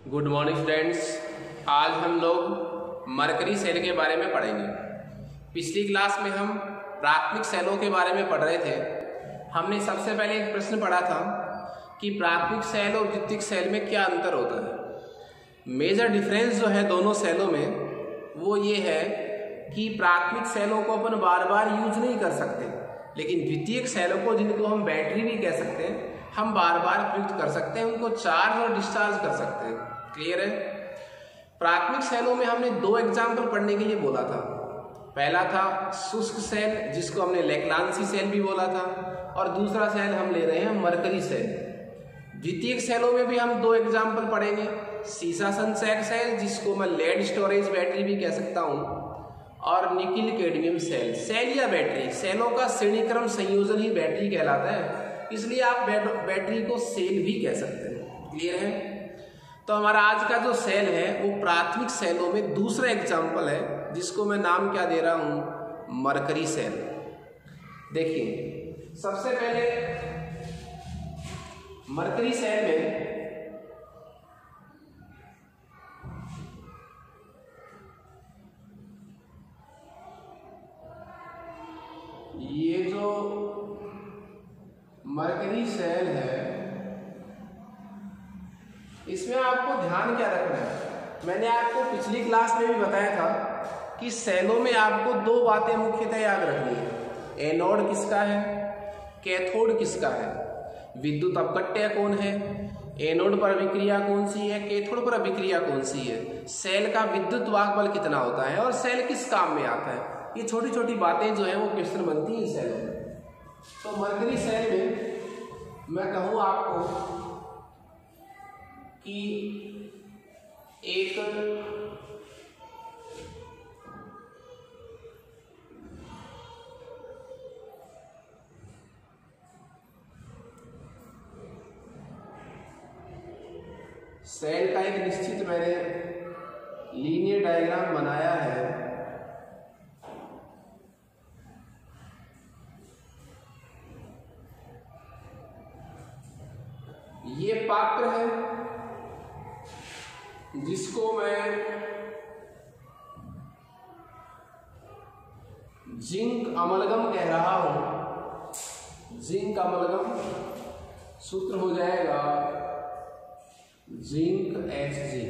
Good morning students आज हम लोग मरकरी सेल के बारे में पढ़ेंगे। पिछली क्लास में हम प्राथमिक सेलों के बारे में पढ़ रहे थे। हमने सबसे पहले एक प्रश्न पढ़ा था कि प्राथमिक सेल और द्वितीय सेल में क्या अंतर होता है। मेजर डिफरेंस जो है दोनों सेलों में, वो ये है कि प्राथमिक सेलों को अपन बार बार यूज़ नहीं कर सकते, लेकिन द्वितीयक सेलों को जिनको हम बैटरी भी कह सकते हैं, हम बार बार प्रयुक्त कर सकते हैं, उनको चार्ज और डिस्चार्ज कर सकते हैं। क्लियर है? प्राथमिक सेलों में हमने दो एग्ज़ाम्पल पढ़ने के लिए बोला था। पहला था शुष्क सेल जिसको हमने लेकलांसी सेल भी बोला था, और दूसरा सेल हम ले रहे हैं मरकरी सेल द्वितीय सेलों में भी हम दो एग्ज़ाम्पल पढ़ेंगे। सीसा संसैक सेल जिसको मैं लेड स्टोरेज बैटरी भी कह सकता हूँ, और निकिल केडमियम सेल सेल या बैटरी सेलों का श्रेणीक्रम संयोजन ही बैटरी कहलाता है। इसलिए आप बैटरी को सेल भी कह सकते हैं। क्लियर है? तो हमारा आज का जो सेल है, वो प्राथमिक सेलों में दूसरा एग्ज़ाम्पल है, जिसको मैं नाम क्या दे रहा हूँ? Mercury cell. देखिए, सबसे पहले मरकरी सेल में ये जो मरकरी सेल है इसमें आपको ध्यान क्या रखना है? मैंने आपको पिछली क्लास में भी बताया था कि सेलों में आपको दो बातें मुख्यतः याद रखनी है। एनोड किसका है? कैथोड किसका है? विद्युत अपकट्य कौन है? एनोड पर अभिक्रिया कौन सी है? कैथोड पर अभिक्रिया कौन सी है? सेल का विद्युत वाहक बल कितना होता है और सेल किस काम में आता है? ये छोटी छोटी बातें जो है वो क्वेश्चन बनती हैं सेलों में। तो मरकरी सेल में मैं कहूँ आपको कि एक सेल का एक निश्चित मैंने लीनियर डायग्राम बनाया है ये पात्र है जिसको मैं जिंक अमलगम कह रहा हूँ, जिंक अमलगम सूत्र हो जाएगा जिंक एच जी।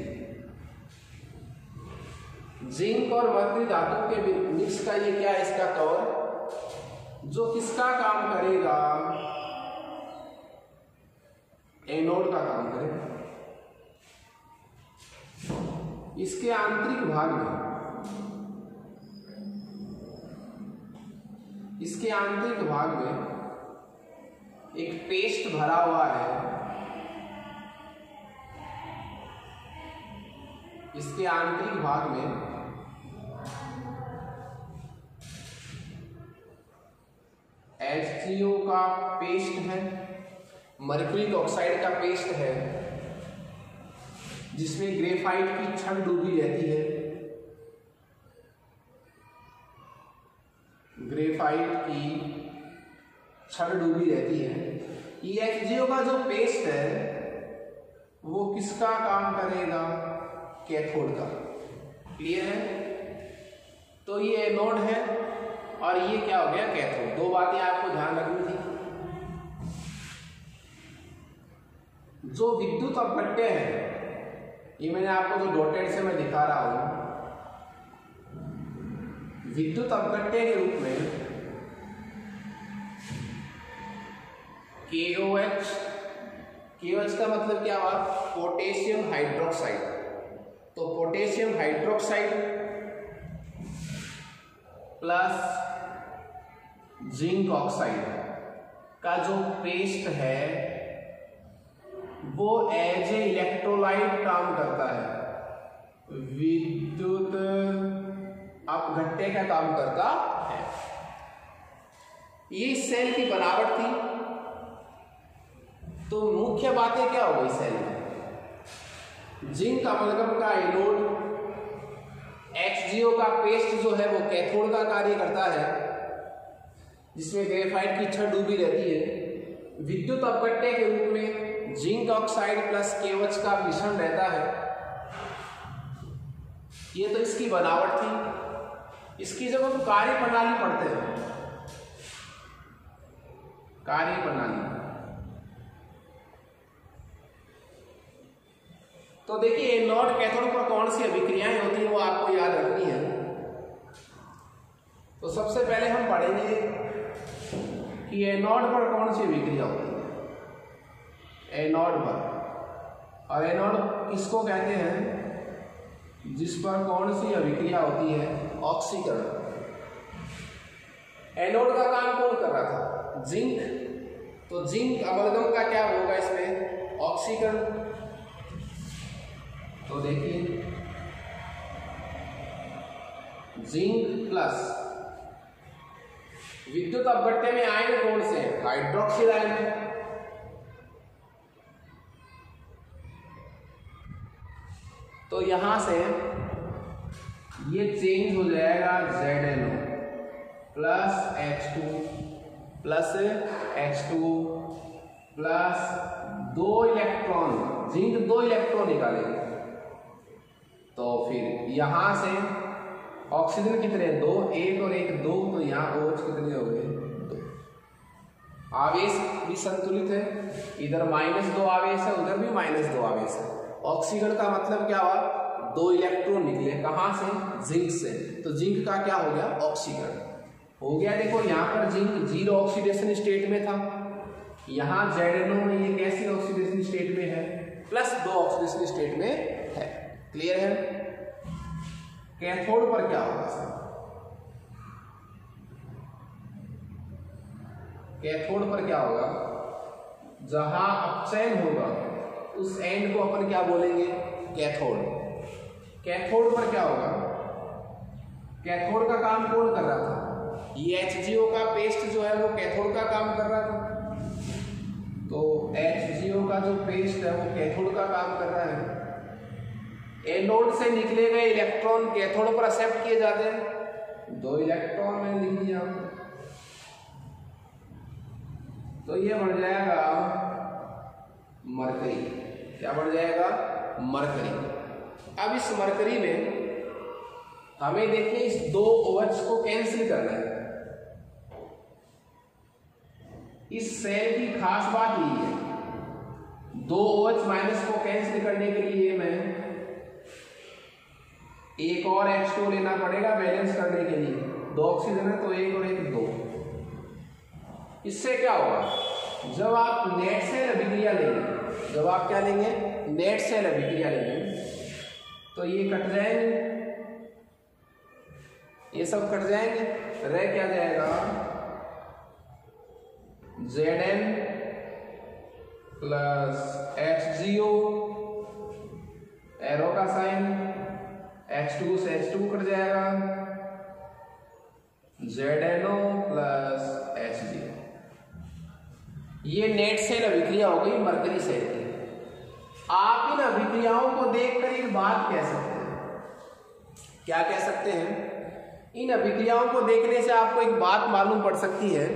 जिंक और मर्करी धातु के मिक्स का ये क्या है इसका कवर? जो किसका काम करेगा? एनोड इसके आंतरिक भाग में इसके आंतरिक भाग में एक पेस्ट भरा हुआ है। इसके आंतरिक भाग में एच का पेस्ट है मर्क्यूरिक ऑक्साइड का पेस्ट है। जिसमें ग्रेफाइट की छड़ डूबी रहती है। ग्रेफाइट की छड़ डूबी रहती है। ई का जो पेस्ट है, वो किसका काम करेगा? कैथोड का। क्लियर है? तो ये एनोड है और ये क्या हो गया? कैथोड। दो बातें आपको ध्यान रखनी थी। जो विद्युत अपघट्य है ये मैंने आपको जो डॉटेड से मैं दिखा रहा हूँ, विद्युत अपघट्य के रूप में KOH KOH का मतलब क्या हुआ? पोटेशियम हाइड्रोक्साइड तो potassium hydroxide plus zinc oxide का जो पेस्ट है वो एज ए इलेक्ट्रोलाइट काम करता है। विद्युत अपघट्य का काम करता है। ये सेल की बनावट थी। तो मुख्य बातें क्या हो गई सेल में? जिंक अमलगम का एनोड एक्सजीओ का पेस्ट जो है वो कैथोड का कार्य करता है, जिसमें ग्रेफाइट की छड़ डूबी रहती है। विद्युत अपघट्य के रूप में जिंक ऑक्साइड प्लस केवच का मिश्रण रहता है। ये तो इसकी बनावट थी। इसकी जब हम कार्य प्रणाली पढ़ते हैं, कार्य प्रणाली। तो देखिए नॉट कैथोड पर कौन सी अभिक्रियाएँ होती हैं वो आपको याद रखनी है। तो सबसे पहले हम पढ़ेंगे कि एनोड पर कौन सी अभिक्रिया होती है? एनोड पर। और एनोड किसको कहते हैं? जिस पर कौन सी अभिक्रिया होती है? ऑक्सीकरण। एनोड का काम कौन कर रहा था? जिंक। तो जिंक अमलगम का क्या होगा इसमें? ऑक्सीकरण। तो देखिए। जिंक प्लस विद्युत अपघट्य में आयन कौन से? हैं हाइड्रोक्सिल आयन है तो यहाँ से ये चेंज हो जाएगा Z N O plus H two plus H two plus दो इलेक्ट्रॉन, जिंक दो इलेक्ट्रॉन निकालेंगे। तो फिर यहाँ से ऑक्सीजन कितने दो, एक और एक दो तो यहाँ ओच कितने हो गए? आवेश भी संतुलित है। इधर माइनस दो आवेश है, उधर भी माइनस दो आवेश है। ऑक्सीजन का मतलब क्या हुआ? दो इलेक्ट्रॉन निकले। कहाँ से? जिंक से। तो जिंक का क्या हो गया? ऑक्सीजन हो गया देखो, यहाँ पर जिंक ज़ीरो ऑक्सीडेशन स्टेट में था। यहाँ जेडेनो में ये कैसी ऑक्सीडेशन स्टेट में है? प्लस दो ऑक्सीडेशन स्टेट में है। क्लियर है? कैथोड पर क्या होगा सर? कैथोड पर क्या होगा? जहाँ अपचयन होगा, उस एंड को अपन क्या बोलेंगे? कैथोड। कैथोड पर क्या होगा? कैथोड का काम कौन कर रहा था? ये एच का पेस्ट जो है, वो कैथोड का काम कर रहा था। तो एच का जो पेस्ट है, वो कैथोड का काम कर रहा है। एनोड से निकले गए इलेक्ट्रॉन कैथोड पर एक्सेप्ट किए जाते हैं। दो इलेक्ट्रॉन में लिख दिया तो ये बढ़ जाएगा मरकरी। क्या बढ़ जाएगा? मरकरी। अब इस मरकरी में हमें देखिए इस दो ओवच को कैंसिल करना है। इस सेल की खास बात यही है। दो ओवच माइनस को कैंसिल करने के लिए मैं एक और एच टू लेना पड़ेगा बैलेंस करने के लिए। दो ऑक्सीजन है तो एक और एक दो। इससे क्या होगा? जब आप नेट सेल अभिक्रिया लेंगे, जब आप क्या लेंगे? नेट सेल अभिक्रिया लेंगे तो ये कट जाएँगे। ये सब कट जाएँगे। रह क्या जाएगा? Z N plus H G O arrow का साइन एच टू से एच टू कट जाएगा। Z N O plus H G ये नेट सेल अभिक्रिया हो गई मरकरी सेल की। आप इन अभिक्रियाओं को देखकर एक बात कह सकते हैं। क्या कह सकते हैं? इन अभिक्रियाओं को देखने से आपको एक बात मालूम पड़ सकती है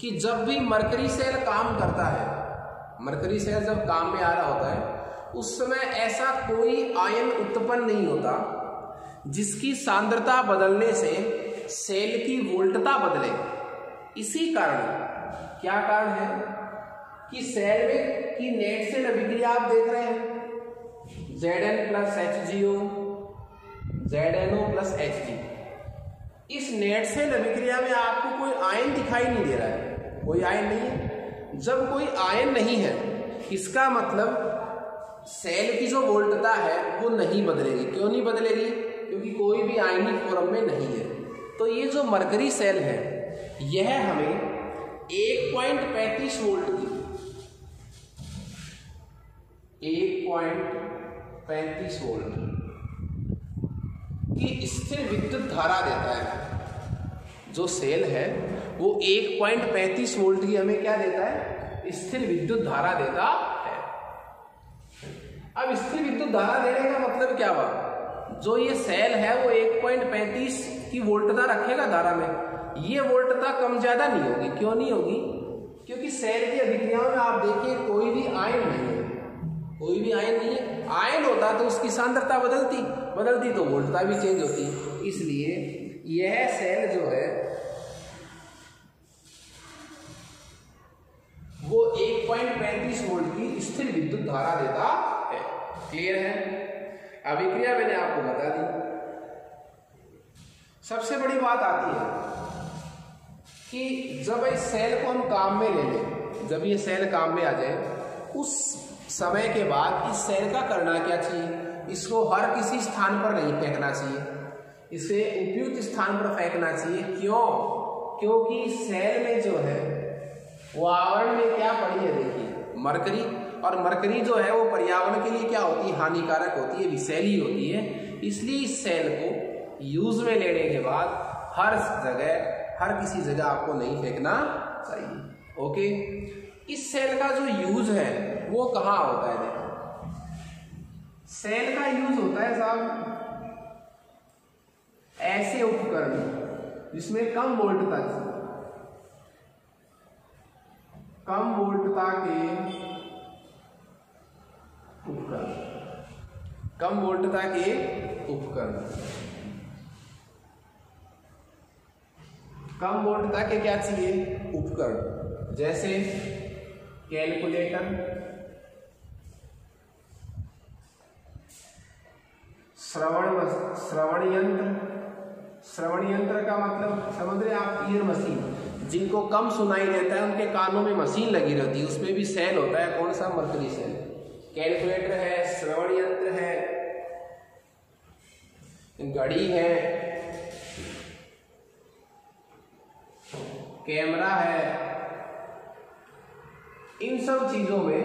कि जब भी मरकरी सेल काम करता है मरकरी सेल जब काम में आ रहा होता है उस समय ऐसा कोई आयन उत्पन्न नहीं होता, जिसकी सांद्रता बदलने से सेल की वोल्टता बदले। इसी कारण, क्या कारण है कि सेल में की नेट सेल अभिक्रिया आप देख रहे हैं? Z N plus H G O Z N O plus H G इस नेट सेल अभिक्रिया में आपको कोई आयन दिखाई नहीं दे रहा है। कोई आयन नहीं है। जब कोई आयन नहीं है, इसका मतलब सेल की जो वोल्टता है, वो नहीं बदलेगी। क्यों नहीं बदलेगी? क्योंकि कोई भी आयनिक फॉर्म में नहीं है। तो ये जो मरकरी सेल है, यह हमें एक पॉइंट पैंतीस वोल्ट की एक पॉइंट पैंतीस वोल्ट। की स्थिर विद्युत धारा देता है। जो सेल है, वो एक पॉइंट पैंतीस वोल्ट की हमें क्या देता है? स्थिर विद्युत धारा देता अब स्थिर विद्युत धारा देने का मतलब क्या हुआ? जो ये सेल है, वो 1.35 की वोल्टता रखेगा धारा में। ये वोल्टता कम ज़्यादा नहीं होगी। क्यों नहीं होगी? क्योंकि सेल की अभिक्रियाओं में आप देखिए, कोई भी आयन नहीं है। कोई भी आयन नहीं है। आयन होता तो उसकी सांद्रता बदलती। बदलती तो वोल्टता भी चेंज होती। इसलिए यह सेल जो है, वो 1.35 वोल्ट की स्थिर विद्युत धारा देता। क्लियर है? अभिक्रिया मैंने आपको बता दी। सबसे बड़ी बात आती है कि जब इस सेल को हम काम में ले लें, जब ये सेल काम में आ जाए, उस समय के बाद इस सेल का करना क्या चाहिए? इसको हर किसी स्थान पर नहीं फेंकना चाहिए। इसे उपयुक्त स्थान पर फेंकना चाहिए। क्यों? क्योंकि सेल में जो है वो आवरण में क्या पड़ी है देखिए। मरकरी। और मरकरी जो है वो पर्यावरण के लिए क्या होती है? हानिकारक होती है, विषैली होती है। इसलिए इस सेल को यूज़ में लेने के बाद हर जगह, हर किसी जगह आपको नहीं फेंकना चाहिए। ओके? इस सेल का जो यूज़ है, वो कहाँ होता है देखो। सेल का यूज़ होता है साहब, ऐसे उपकरण जिसमें कम वोल्टता कम वोल्टता के उपकरण। कम वोल्टता के उपकरण। कम वोल्टता के क्या चाहिए? उपकरण। जैसे कैलकुलेटर। श्रवण श्रवण यंत्र। श्रवण यंत्र का मतलब समझ रहे आप ईयर मशीन जिनको कम सुनाई देता है, उनके कानों में मशीन लगी रहती है, उसमें भी सेल होता है, कौन सा? मर्करी सेल कैलकुलेटर है, श्रवण यंत्र है, घड़ी है, कैमरा है, इन सब चीज़ों में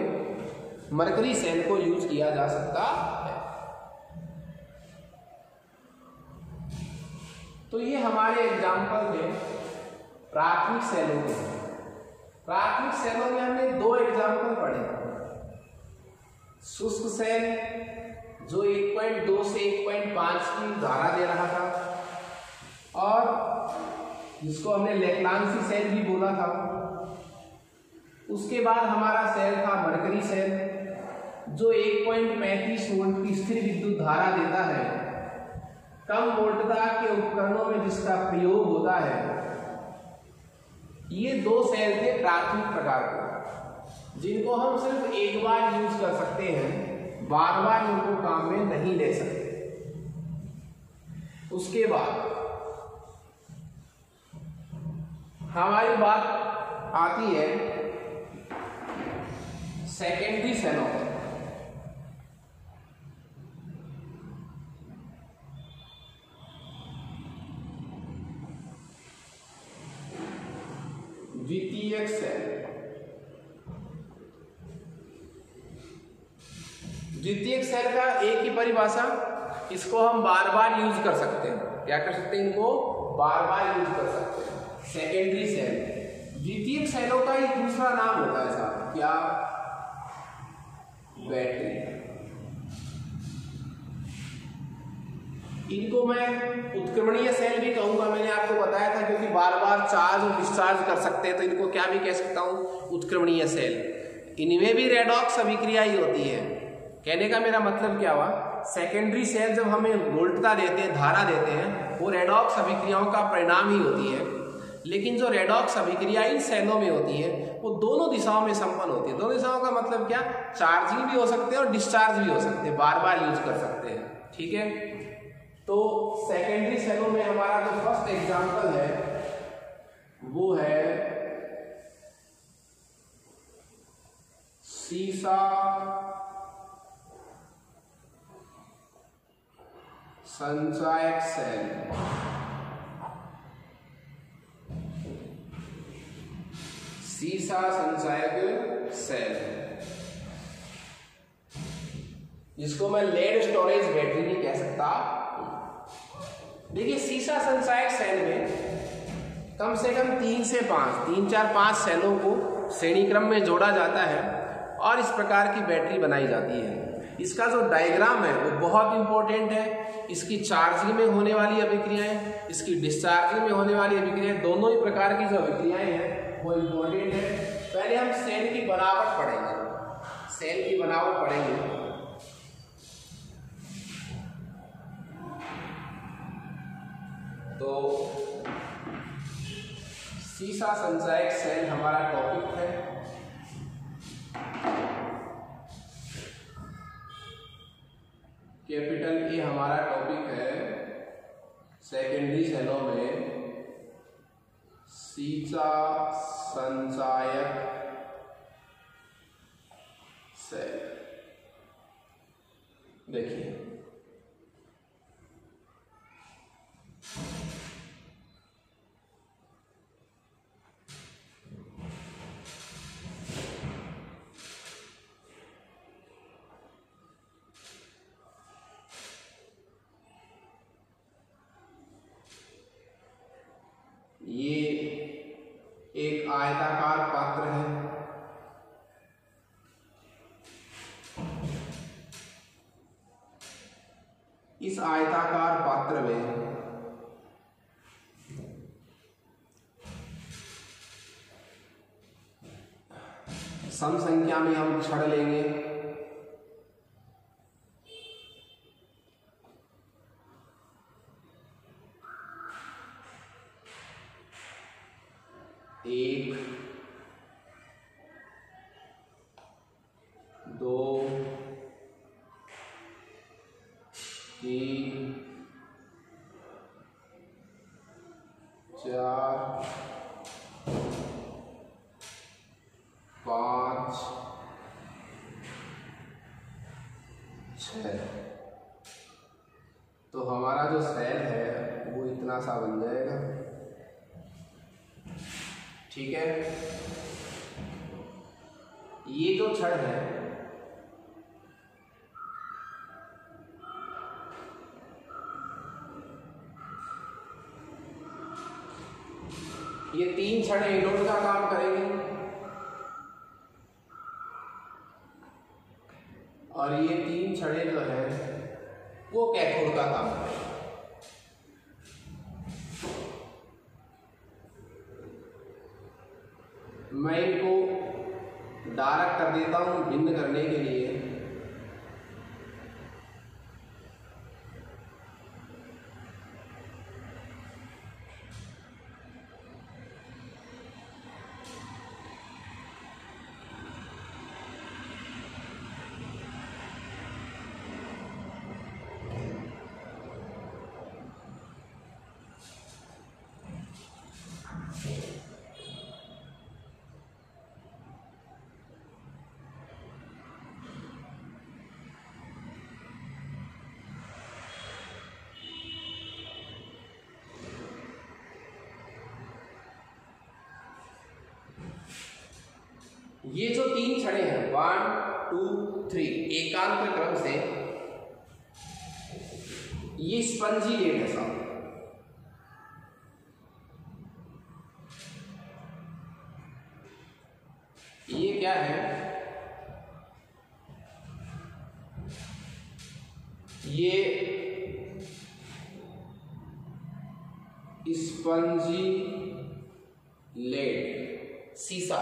मरकरी सेल को यूज़ किया जा सकता है। तो ये हमारे एग्ज़ाम्पल में प्राथमिक सेलों के प्राथमिक सेलों में हमने दो एग्ज़ाम्पल पढ़े। शुष्क सेल, जो 1.2 से 1.5 की धारा दे रहा था। और जिसको हमने लेक्लांसी सेल भी बोला था। उसके बाद हमारा सेल था मरकरी सेल, जो 1.35 वोल्ट की स्थिर विद्युत धारा देता है। कम वोल्टता के उपकरणों में जिसका प्रयोग होता है। ये दो सेल थे प्राथमिक प्रकार के। जिनको हम सिर्फ़ एक बार यूज़ कर सकते हैं, बार बार इनको काम में नहीं ले सकते। उसके बाद, हमारी बात आती है सेकेंडरी सेलों पर द्वितीय सेल द्वितीय सेल का एक ही परिभाषा, इसको हम बार बार यूज़ कर सकते हैं। क्या कर सकते हैं इनको? बार बार यूज़ कर सकते हैं। सेकेंडरी सेल द्वितीय सेलों का एक दूसरा नाम होता है साहब। क्या? बैटरी इनको मैं उत्क्रमणीय सेल भी कहूँगा, मैंने आपको बताया था, क्योंकि बार बार चार्ज और डिस्चार्ज कर सकते हैं तो इनको क्या भी कह सकता हूँ? उत्क्रमणीय सेल इनमें भी रेडॉक्स अभिक्रिया ही होती है। कहने का मेरा मतलब क्या हुआ? सेकेंडरी सेल जब हमें वोल्टता देते हैं, धारा देते हैं, वो रेडॉक्स अभिक्रियाओं का परिणाम ही होती है। लेकिन जो रेडॉक्स अभिक्रिया इन सेलों में होती है, वो दोनों दिशाओं में संपन्न होती है। दोनों दिशाओं का मतलब क्या? चार्जिंग भी हो सकते हैं और डिस्चार्ज भी हो सकते हैं बार बार यूज़ कर सकते हैं। ठीक है? तो सेकेंडरी सेलों में हमारा जो फ़र्स्ट एग्ज़ाम्पल है, वो है सीसा संचायक सेल सीसा संचायक सेल जिसको मैं लेड स्टोरेज बैटरी नहीं कह सकता। देखिए सीसा संचायक सेल में कम से कम तीन से पाँच, तीन चार पाँच सेलों को श्रेणी क्रम में जोड़ा जाता है और इस प्रकार की बैटरी बनाई जाती है। इसका जो डायग्राम है, वो बहुत इंपॉर्टेंट है। इसकी चार्जिंग में होने वाली अभिक्रियाएँ, इसकी डिस्चार्जिंग में होने वाली अभिक्रियाएँ, दोनों ही प्रकार की जो अभिक्रियाएँ हैं, वो इम्पोर्टेंट है। पहले हम सेल की बनावट पढ़ेंगे। सेल की बनावट पढ़ेंगे। तो सीसा संचायक सेल हमारा टॉपिक है। कैपिटल ए हमारा टॉपिक है सेकेंडरी सेलों में सीचा संचायक सेल देखिए सम संख्या में हम छड़ लेंगे एक दो तीन चार पाँच छ तो हमारा जो सेल है वो इतना सा बन जाएगा। ठीक है? ये जो छड़ है ये तीन छड़े एनोड का काम करेंगे और ये तीन छड़े जो है वो कैथोड का काम करेंगे मैं इनको डार्क कर देता हूँ भिन्न करने के लिए ये जो तीन छड़े हैं वन टू थ्री एकांत क्रम से, ये स्पंजी लेट है साहब ये क्या है? ये स्पंजी लेट सीसा।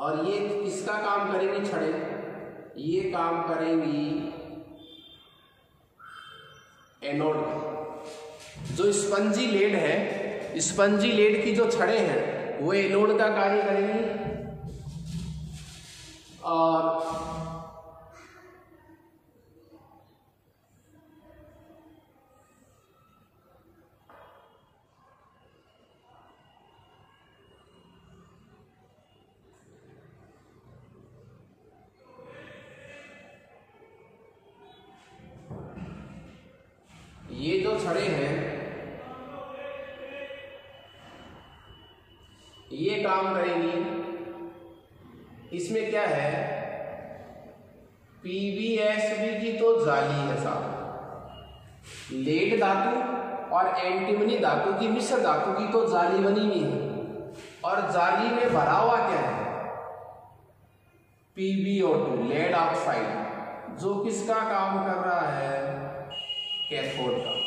और ये किसका काम करेंगी? छड़े। ये काम करेंगी एनोड। जो स्पंजी लेड है, स्पंजी लेड की जो छड़े हैं, वो एनोड का कार्य करेंगी। और ये जो छड़े हैं ये काम करेंगी इसमें क्या है पीवीएसबी की तो जाली है साहब लेड धातु और एंटीमनी धातु की मिश्र धातु की तो जाली बनी हुई है। और जाली में भरा हुआ क्या है? पीबीओ टू लेड ऑक्साइड जो किसका काम कर रहा है? कैथोड का।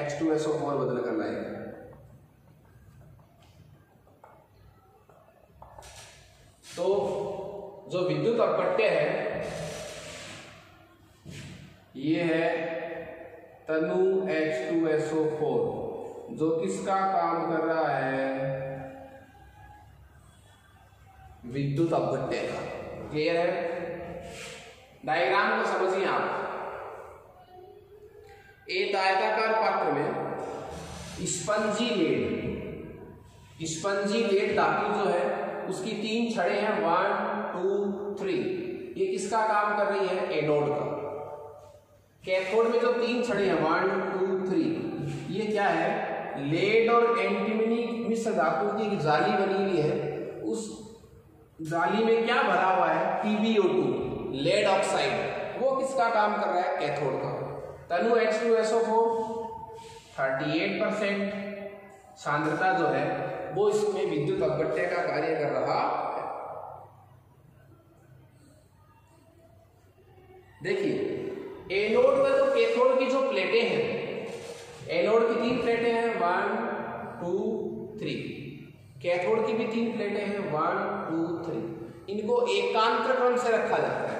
H two S O four बदल कर लाए तो जो विद्युत अपट्य है, ये है तनु H2SO4 जो किसका काम कर रहा है? विद्युत अपघट्य का। क्लियर है? डायग्राम को समझिए आप। एक आयताकार पात्र में स्पंजी लेड स्पंजी लेड धातु जो है, उसकी तीन छड़े हैं वन टू थ्री ये किसका काम कर रही है? एनोड का। कैथोड में जो तीन छड़े हैं वन टू थ्री ये क्या है? लेड और एंटीमनी मिश्र धातु की एक जाली बनी हुई है। उस जाली में क्या भरा हुआ है? पीबीओ टू लेड ऑक्साइड वो किसका काम कर रहा है? कैथोड का। तनु H2SO4 38 परसेंट सांद्रता जो है, वो इसमें विद्युत अपघट्य का कार्य कर रहा है। देखिए एनोड में तो कैथोड की जो प्लेटें हैं एनोड की तीन प्लेटें हैं वन टू थ्री कैथोड की भी तीन प्लेटें हैं वन टू थ्री इनको एकांतर क्रम से रखा जाता है।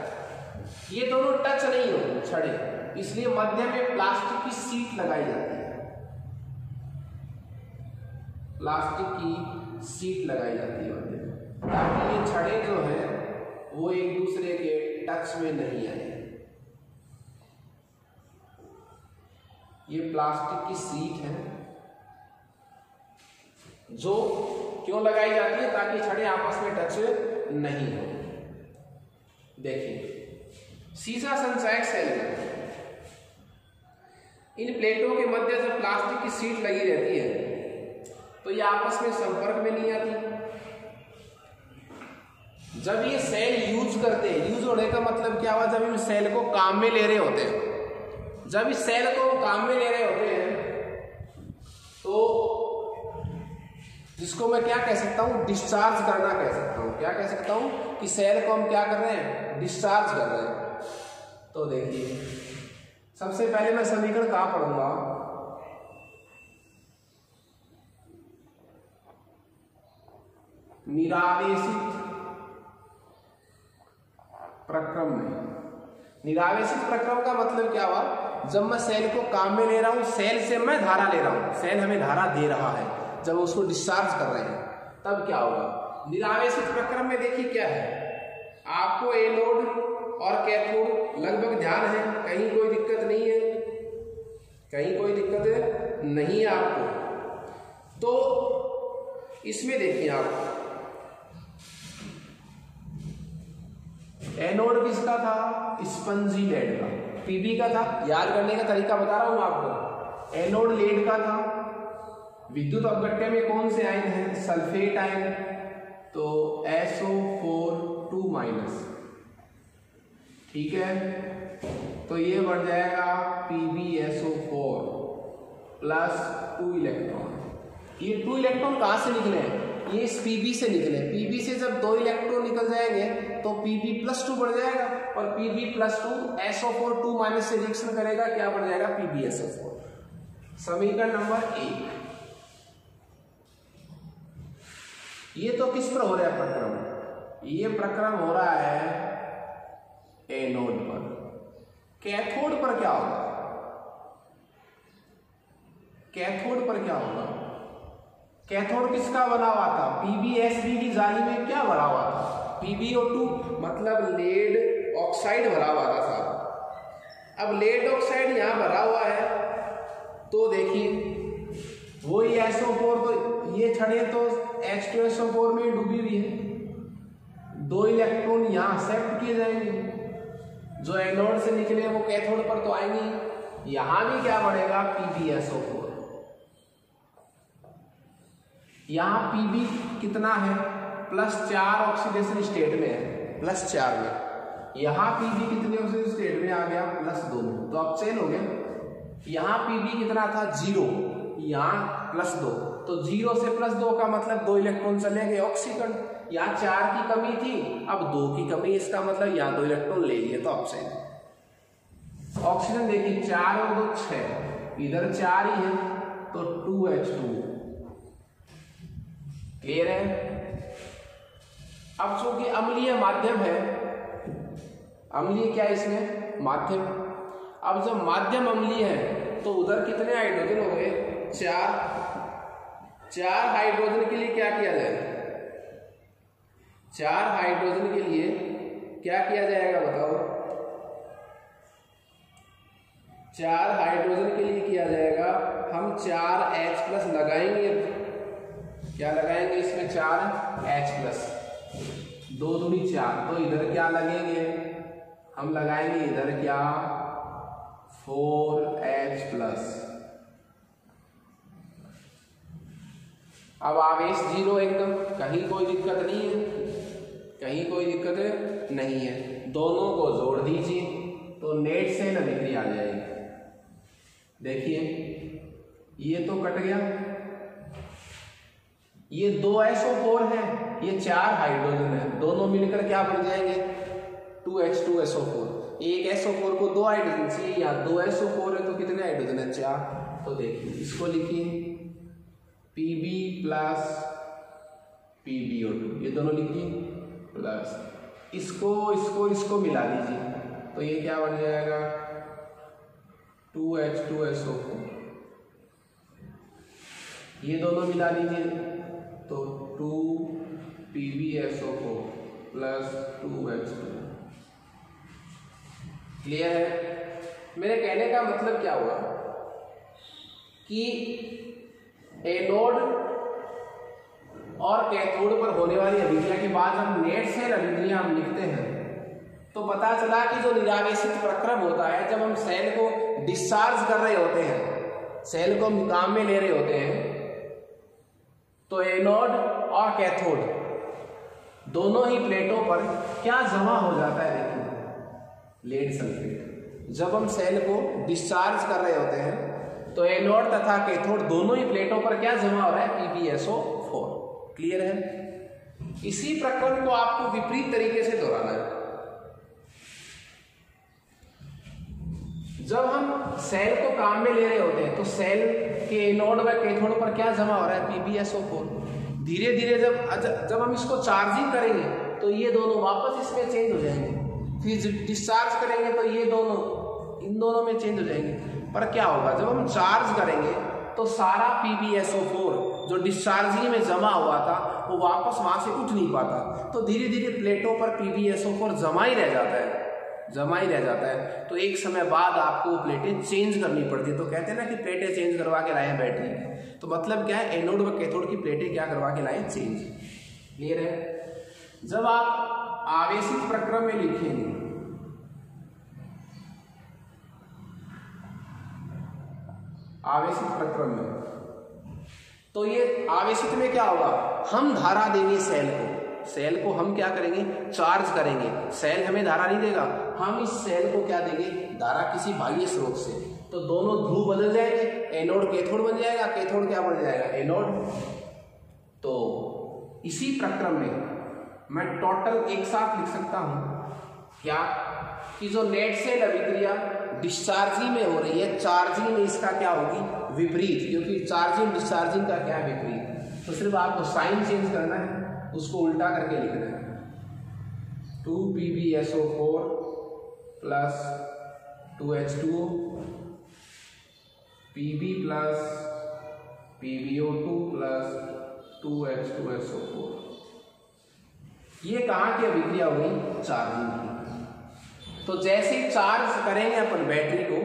ये दोनों टच नहीं हो छड़े। इसलिए मध्य में प्लास्टिक की सीट लगाई जाती है। प्लास्टिक की सीट लगाई जाती है मध्य में। ताकि ये छड़े जो है, वो एक दूसरे के टच में नहीं आए। ये प्लास्टिक की सीट है, जो क्यों लगाई जाती है? ताकि छड़े आपस में टच नहीं हो। देखिए, सीसा संचायक सेल इन प्लेटों के मध्य जब प्लास्टिक की सीट लगी रहती है। तो ये आपस में संपर्क में नहीं आती। जब ये सेल यूज़ करते हैं, यूज़ होने का मतलब क्या हुआ? जब इन सेल को काम में ले रहे होते हैं। जब इस सेल को काम में ले रहे होते हैं तो जिसको मैं क्या कह सकता हूँ? डिस्चार्ज करना कह सकता हूँ। क्या कह सकता हूँ? कि सेल को हम क्या कर रहे हैं? डिस्चार्ज कर रहे हैं। तो देखिए सबसे पहले मैं समीकरण कहा पढ़ूँगा? निरावेशित प्रक्रम में। निरावेशित प्रक्रम का मतलब क्या हुआ? जब मैं सेल को काम में ले रहा हूँ, सेल से मैं धारा ले रहा हूँ। सेल हमें धारा दे रहा है, जब उसको डिस्चार्ज कर रहे हैं, तब क्या होगा? निरावेशित प्रक्रम में देखिए क्या है। आपको एनोड और कैथोड लगभग ध्यान है। कहीं कोई दिक्कत नहीं है। कहीं कोई दिक्कत है नहीं है आपको। तो इसमें देखिए आप। एनोड किसका था? स्पंजी लेड का। पीबी का था? याद करने का तरीका बता रहा हूँ आपको। एनोड लेड का था। विद्युत अपघट्य में कौन से आयन है? Sulphate ion. तो SO4 फोर टू माइनस। ठीक है? तो ये बढ़ जाएगा PbSO4 प्लस टू इलेक्ट्रॉन ये टू इलेक्ट्रॉन कहाँ से निकले ये इस Pb से निकले Pb से जब दो इलेक्ट्रॉन निकल जाएँगे तो Pb प्लस टू बढ़ जाएगा और Pb plus two S O four two minus से रिएक्शन करेगा। क्या बढ़ जाएगा? PbSO4 समीकरण नंबर एक। ये तो किस पर हो रहा है प्रक्रम? ये प्रक्रम हो रहा है एनोड पर। कैथोड पर क्या होगा? कैथोड पर क्या होगा? कैथोड किसका बना हुआ था? पीबीएसबी की जाली में क्या भरा हुआ था? पीबीओ2 मतलब लेड ऑक्साइड भरा हुआ था साहब। अब लेड ऑक्साइड यहाँ भरा हुआ है तो देखिए, वही एसओ फोर तो ये छड़े तो एच टू एसओ फोर में डूबी हुई है। दो इलेक्ट्रॉन यहाँ एक्सेप्ट किए जाएँगे। जो एनोड से निकले वो कैथोड पर तो आएँगे यहाँ भी क्या बढ़ेगा? पीबीएसओ फोर यहाँ पीबी कितना है? प्लस चार ऑक्सीडेशन स्टेट में है। प्लस चार में। यहाँ पीबी कितने ऑक्सीडेशन स्टेट में आ गया? प्लस दो। में तो अब चेन हो गया। यहाँ पीबी कितना था? ज़ीरो यहाँ प्लस दो। तो ज़ीरो से प्लस दो का मतलब दो इलेक्ट्रॉन चले गए ऑक्सीकरण यहाँ चार की कमी थी, अब दो की कमी, इसका मतलब यहाँ दो इलेक्ट्रॉन ले लिए तो ऑक्सीजन ऑक्सीजन देखिए, चार और दो छह, इधर चार ही है तो टू एच टू क्लियर है? अब चूँकि अम्लीय माध्यम है, अम्लीय क्या है इसमें? माध्यम। अब जब माध्यम अम्लीय है तो उधर कितने हाइड्रोजन हो गए? चार। चार हाइड्रोजन के लिए क्या किया जाए? चार हाइड्रोजन के लिए क्या किया जाएगा बताओ? चार हाइड्रोजन के लिए किया जाएगा। हम चार एच प्लस लगाएँगे। क्या लगाएँगे इसमें चार? एच प्लस दो दूनी चार। तो इधर क्या लगेंगे? हम लगाएँगे इधर क्या? फोर एच प्लस अब आवेश ज़ीरो एकदम। कहीं कोई दिक्कत नहीं है। कहीं कोई दिक्कत नहीं है। दोनों को जोड़ दीजिए तो नेट से न बिक्री आ जाएगी। देखिए, ये तो कट गया। ये दो एसओ फोर है, ये चार हाइड्रोजन है। दोनों मिलकर क्या बन जाएँगे? Two H two S O four एक एसओ फोर को दो हाइड्रोजन चाहिए या दो एसओ फोर है तो कितने हाइड्रोजन है? चार। तो देखिए, इसको लिखिए। P B plus P B O two ये दोनों लिखिए। प्लस इसको इसको इसको मिला दीजिए। तो ये क्या बन जाएगा? Two H two S O four ये दोनों मिला दीजिए। तो two P B S O four plus two H two clear है? मेरे कहने का मतलब क्या हुआ? कि एनोड और कैथोड पर होने वाली अभिक्रिया के बाद हम नेट से अभिक्रिया हम लिखते हैं। तो पता चला कि जो निरावेशित प्रक्रम होता है, जब हम सेल को डिस्चार्ज कर रहे होते हैं, सेल को हम काम में ले रहे होते हैं तो एनोड और कैथोड दोनों ही प्लेटों पर क्या जमा हो जाता है देखिए। लेड सल्फेट जब हम सेल को डिस्चार्ज कर रहे होते हैं तो एनोड तथा कैथोड दोनों ही प्लेटों पर क्या जमा हो रहा है? पीबीएसओ फोर क्लियर है? इसी प्रकरण को आपको विपरीत तरीके से दोहराना है। जब हम सेल को काम में ले रहे होते हैं तो सेल के एनोड व कैथोड पर क्या जमा हो रहा है? पीबीएसओ फोर धीरे धीरे जब जब हम इसको चार्जिंग करेंगे तो ये दोनों वापस इसमें चेंज हो जाएँगे। फिर डिस्चार्ज करेंगे तो ये दोनों, इन दोनों में चेंज हो जाएँगे। पर क्या होगा? जब हम चार्ज करेंगे तो सारा पीबीएसओ फोर जो डिस्चार्जिंग में जमा हुआ था, वो वापस वहाँ से उठ नहीं पाता। तो धीरे धीरे प्लेटों पर फोर जमा ही रह जाता है। जमा ही रह जाता है। तो एक समय बाद आपको प्लेटें चेंज करनी पड़ती है। तो कहते हैं ना कि प्लेटें चेंज करवा के लाए बैटरी। तो मतलब क्या है? एनोड व कैथोड की प्लेटें क्या करवा के लाए? चेंज क्लियर है? जब आप आवेशित प्रक्रम में लिखेंगे, आवेशित प्रक्रम में तो ये आवेशित में क्या होगा? हम धारा देंगे सेल को। सेल को हम क्या करेंगे? चार्ज करेंगे। सेल हमें धारा नहीं देगा। हम इस सेल को क्या देंगे? धारा किसी बाह्य स्रोत से। तो दोनों ध्रुव बदल जाएँगे। एनोड कैथोड बन जाएगा। कैथोड क्या बन जाएगा? एनोड। तो इसी प्रक्रम में मैं टोटल एक साथ लिख सकता हूँ। क्या? कि जो नेट सेल अभिक्रिया डिस्चार्जिंग में हो रही है चार्जिंग में इसका क्या होगी? विपरीत, क्योंकि चार्जिंग डिस्चार्जिंग का क्या विपरीत? तो सिर्फ़ आपको साइन चेंज करना है, उसको उल्टा करके लिखना है। Two P B S O four plus two H two P B plus P B O two plus two H two S O four ये कहाँ की अभिक्रिया हुई? चार्जिंग की। तो जैसे ही चार्ज करेंगे अपन बैटरी को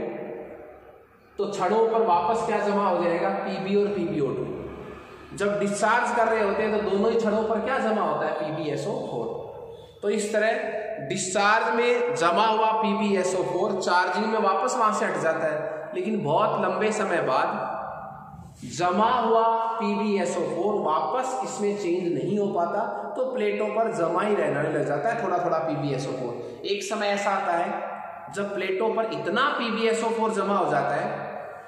तो छड़ों पर वापस क्या जमा हो जाएगा? पीबी और पीबीओ टू जब डिस्चार्ज कर रहे होते हैं तो दोनों ही छड़ों पर क्या जमा होता है? पीबीएसओ फोर तो इस तरह डिस्चार्ज में जमा हुआ पीबीएसओ फोर चार्जिंग में वापस वहाँ से हट जाता है। लेकिन बहुत लंबे समय बाद जमा हुआ पीबीएसओ फोर वापस इसमें चेंज नहीं हो पाता तो प्लेटों पर जमा ही रहने लग जाता है थोड़ा थोड़ा पीबीएसओ फोर एक समय ऐसा आता है, जब प्लेटों पर इतना पीबीएसओ फोर जमा हो जाता है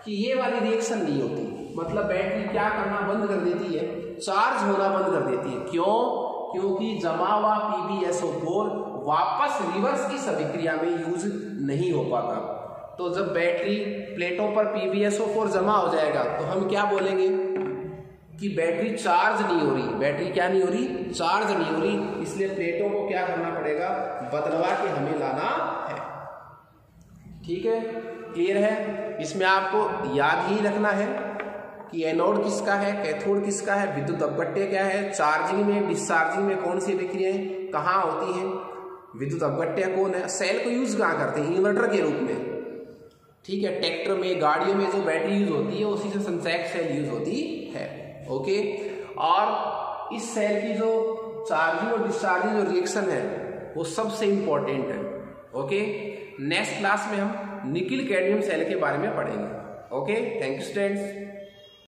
कि ये वाली रिएक्शन नहीं होती। मतलब बैटरी क्या करना बंद कर देती है? चार्ज होना बंद कर देती है। क्यों? क्योंकि जमा हुआ PbSO4 वापस रिवर्स की अभिक्रिया में यूज़ नहीं हो पाता। तो जब बैटरी प्लेटों पर PbSO4 जमा हो जाएगा तो हम क्या बोलेंगे? कि बैटरी चार्ज नहीं हो रही। बैटरी क्या नहीं हो रही? चार्ज नहीं हो रही। इसलिए प्लेटों को क्या करना पड़ेगा? बदलवा के हमें लाना है। ठीक है? क्लियर है? इसमें आपको याद ही रखना है कि एनोड किसका है, कैथोड किसका है, विद्युत अपघट्य क्या है, चार्जिंग में, डिस्चार्जिंग में कौन सी विक्रियाएँ कहाँ होती हैं? विद्युत अपघट्य कौन है? सेल को यूज़ कहाँ करते हैं? इन्वर्टर के रूप में। ठीक है, ट्रैक्टर में, गाड़ियों में जो बैटरी यूज़ होती है, उसी से सनसैक सेल यूज़ होती है। ओके? और इस सेल की जो चार्जिंग और डिस्चार्जिंग जो रिएक्शन है, वो सबसे इंपॉर्टेंट है। ओके? नेक्स्ट क्लास में हम निकिल कैडमियम सेल के बारे में पढ़ेंगे। Okay thank you students